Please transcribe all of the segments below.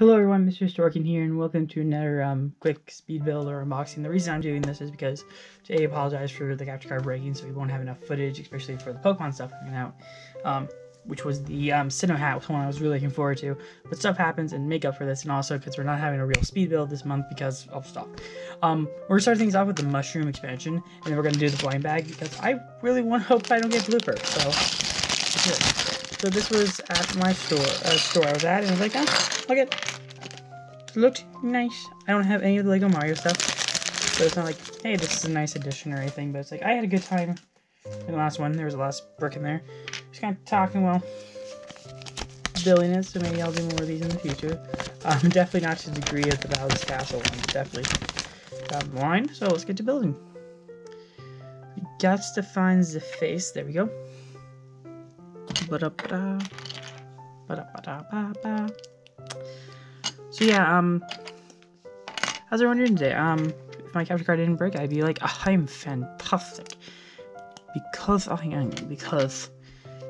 Hello everyone, Mr. Historican here, and welcome to another um, quick speed build or unboxing. The reason I'm doing this is because I apologize for the capture card breaking, so we won't have enough footage, especially for the Pokemon stuff coming out, um, which was the um, Sinnoh hat, one I was really looking forward to. But stuff happens and make up for this, and also because we're not having a real speed build this month because of stuff. Um, we're gonna start things off with the Mushroom expansion, and then we're gonna do the blind bag because I really want to hope I don't get Blooper. So, so this was at my store, uh, store I was at, and I was like, oh, look at looked nice. I don't have any of the Lego Mario stuff, so it's not like, hey, this is a nice addition or anything, but it's like, I had a good time in the last one. There was a last brick in there. Just kind of talking, well, building it, so maybe I'll do more of these in the future. Um, definitely not to the degree of the Bowser's Castle one, definitely down the line, so let's get to building. We got to find the face, there we go. So yeah, um, how's everyone doing today? Um, if my capture card didn't break, I'd be like, oh, I'm fantastic. Because I am, because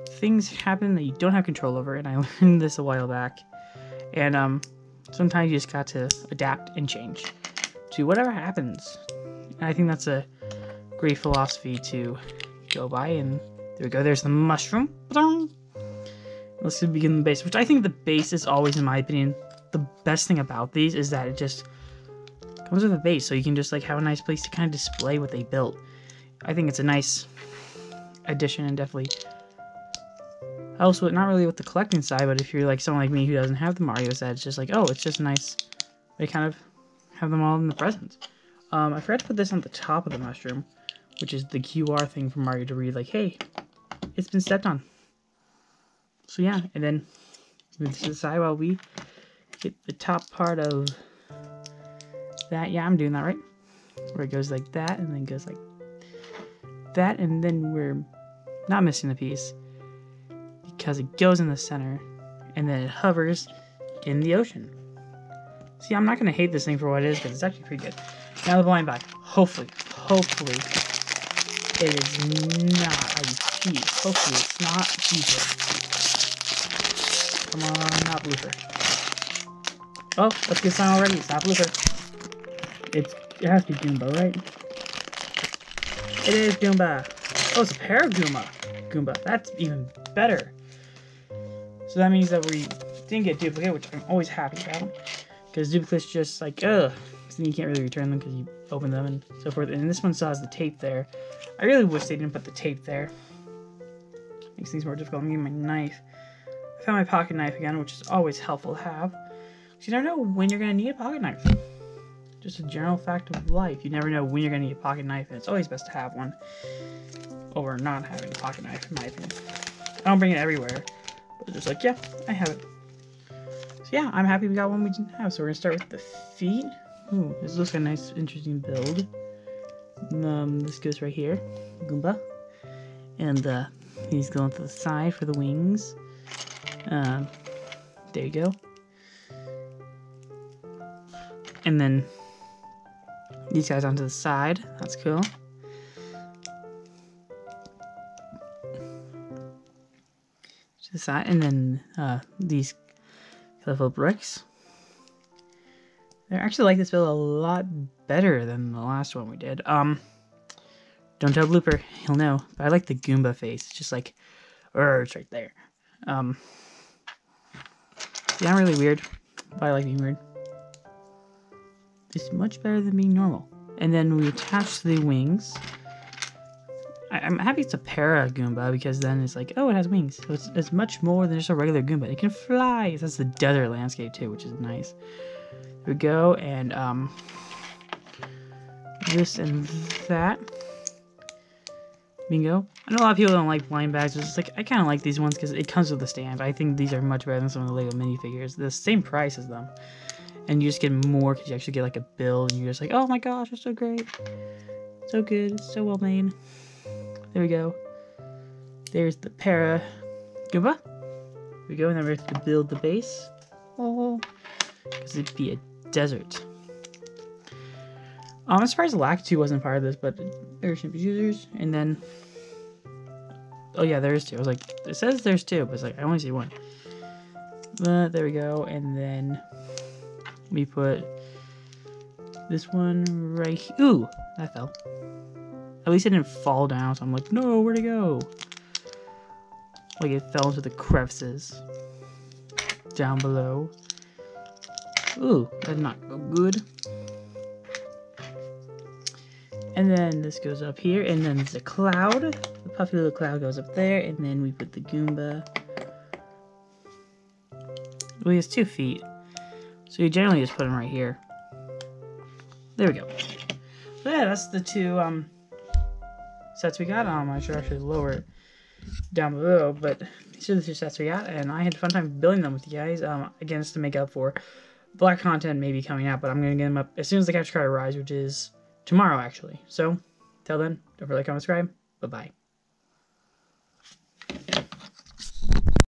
things happen that you don't have control over, and I learned this a while back. And, um, sometimes you just got to adapt and change to whatever happens. And I think that's a great philosophy to go by, and there we go, there's the mushroom. Let's begin the base, which I think the base is always, in my opinion, the best thing about these is that it just comes with a base, so you can just like have a nice place to kind of display what they built. I think it's a nice addition and definitely also not really with the collecting side, but if you're like someone like me who doesn't have the Mario set, it's just like, oh, it's just nice. They kind of have them all in the presents. Um, I forgot to put this on the top of the mushroom, which is the QR thing for Mario to read, like, hey, it's been stepped on. So yeah, and then move this aside while we get the top part of that. Yeah, I'm doing that right. Where it goes like that and then goes like that. And then we're not missing the piece because it goes in the center and then it hovers in the ocean. See, I'm not going to hate this thing for what it is because it's actually pretty good. Now the blind bag. Hopefully, hopefully it is not a. Hopefully it's not Blooper. Come on, not Blooper. Oh, let's get sign already. Stop looking. It's it has to be Goomba, right? It is Goomba. Oh, it's a Paragoomba. Goomba. That's even better. So that means that we didn't get duplicate, which I'm always happy about. Because duplicates just like, ugh. then you can't really return them because you open them and so forth. And this one still has the tape there. I really wish they didn't put the tape there. Makes things more difficult. I'm getting my knife. I found my pocket knife again, which is always helpful to have you never know when you're going to need a pocket knife. Just a general fact of life. You never know when you're going to need a pocket knife, and it's always best to have one over not having a pocket knife, in my opinion. I don't bring it everywhere, but just like, yeah, I have it. So yeah, I'm happy we got one we didn't have. So we're going to start with the feet. Ooh, this looks like a nice, interesting build. Um, this goes right here, Goomba. And uh, he's going to the side for the wings. Um, there you go. And then these guys onto the side. That's cool. To the side, and then uh, these colorful bricks. I actually like this build a lot better than the last one we did. Um, don't tell Blooper, he'll know. But I like the Goomba face. It's just like, er, it's right there. Um, yeah, I'm really weird, but I like being weird. It's much better than being normal. And then we attach the wings. I, am happy it's a para Goomba because then it's like, oh, it has wings. So it's, it's much more than just a regular Goomba. It can fly. That's the desert landscape too, which is nice. There we go. And um, this and that. Bingo. I know a lot of people don't like blind bags, but it's like I kind of like these ones because it comes with a stand. I think these are much better than some of the Lego minifigures. The same price as them. And you just get more because you actually get like a bill and you're just like oh my gosh it's so great. So good. So well made. There we go. There's the para Goomba. Here we go and then we have to build the base. Oh because it'd be a desert I'm surprised Lakitu wasn't part of this, but there's users, and then oh yeah, there's two. I was like, it says there's two, but it's like I only see one. But there we go. And then we put this one right here. Ooh, that fell. At least it didn't fall down, so I'm like, no, where'd it go? Like it fell into the crevices down below. Ooh, that did not go good. And then this goes up here, and then the cloud. The puffy little cloud goes up there, and then we put the Goomba. Well, he has two feet. So you generally just put him right here. There we go. So yeah, that's the two um, sets we got. Um, I should actually lower it down below, but these are the two sets we got, and I had a fun time building them with you guys. Um, again, it's to make up for black content maybe coming out, but I'm gonna get them up as soon as the capture card arrives, which is tomorrow actually. So, till then, don't forget to comment, subscribe. Bye bye.